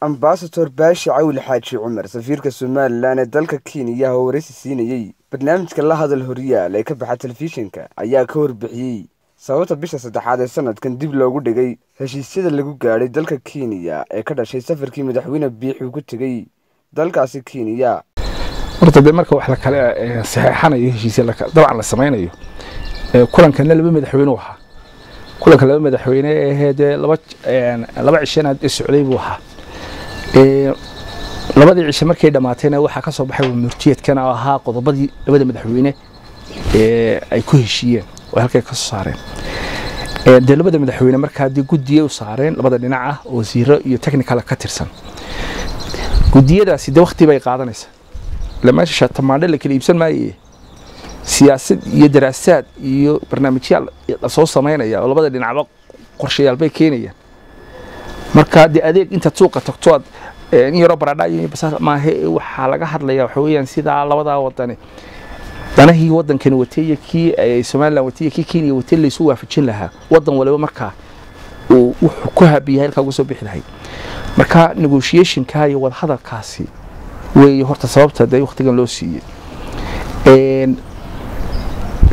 ambasador baashi cawli xaaji cumar safiirka somalilan ee dalka kenya oo waraysi siinayey barnaamijka la hadal horyaal ee ka baxa telefishinka ayaa ka warbixiyey sababta bisha saddexaad ee sanadkan dib loogu dhigay heshiisyada lagu gaadhay dalka kenya ee ka dhashay safarkii madaxweyne biixuu ku tegey dalkaasi kenya. Horta dee marka wax la kale saxeexanayo heshiisya dabcan la samaynayo kulankana laba madaxweyne u ahaa. Kulanka laba madaxweyne ahee dee laba laba cishanaad ee socday buu ahaa labadii cishe markay dhammaatayna waxaa ka soo baxay murtiyeedkan oo ahaa qodobadii labada madaxweyne ay ku heshiiyeen oo halkay ka soo saareen. Dee labada madaxweyne markaa dee guddiyay u saareen labada dhinac ah oo wasiiro iyo technical ka tirsan. Guddiyadaasi dee wakti bay qaadanaysaa. Ila meesha tamaandhe la kala iibsan maaye siyaasad iyo daraasaad iyo barnaamijyaal la soo samaynaya oo labada dhinacba qorshayaal bay keenayaan marka dee adeeg intaad suuqa tagto aad in yaroo baradha iyo basaas maahe waxaa laga hadlaya waxa weeyaan sidaa labadaa wadani. Danahii wadankani watay iyo kii somalilan watay iyo kii kenya watay laysu waafajin lahaa. Wadan waliba markaa uu wuxuu ku habiyahay halkaa uga soo bixi lahay. Marka negotiationka iyo wadahadalkaasi weeye horta sababta dee waktigan loo siiyey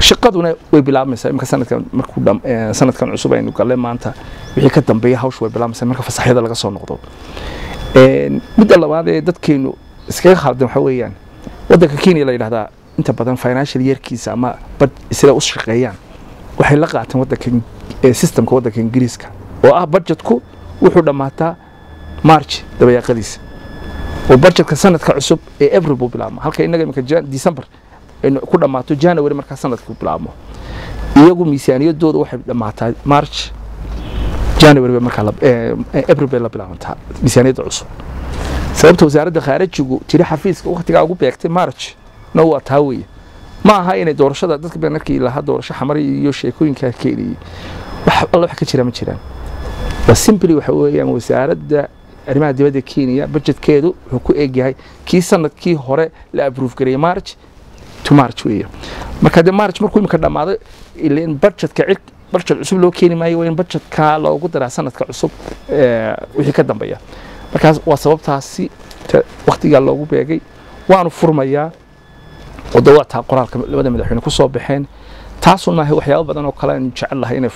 shaqaduna way bilaabmaysaa imika sanadkan markuu sanadkan cusub aynu galle maanta wixii ka dambeeya hawshu way bilaabmaysaa marka fasaxyada laga soo noqdo. Midda labaad ee dadkeenu iskaga khaldan waxa weeyaan waddanka kenya la yidhahdaa inta badan financial yearkiisa ama bad sida u waxay la qaateen waddanka systemka waddanka ingiriiska oo ah budgetku wuxuu dhammaataa march dabayaaqadiisa. Oo budgetka sanadka cusub ee abril buu bilaabma halka innaga imika december ku dhammaato january markaa sanadku bilaabmo. Iyagu miisaaniyadooda waxay dhammaataa march january markaa abril bay la bilaabantaa miisaaniyadda cusub. Sababta wasaaradda khaarijigu tiri xafiiska waktigaa ugu beegtay march na waa taa weeye ma aha inay doorashada dadka baan arkii lahaa doorasho xamari iyo sheekooyinkaa keenayay wax alla wax ka jira ma jiraan. Waa simply waxa weeyaan wasaaradda arrimaha dibadda kenya budgetkeedu wuxuu ku egyahay kii sannadkii hore la approve gareeyay march to march weeye. Marka dee march markuu imika dhammaado ileen budgetka cid budget cusub loo keeni maayo waa in budgetka loogu daraa sanadka cusub wixii ka dambeeya. Markaas waa sababtaasi waktigaa loogu beegay waanu furmayaa oo dawaataa qoraalka labada madaxweyne ku soo baxeen. Taasun maaha waxyaabo badan oo kale aynu jecel lahay inay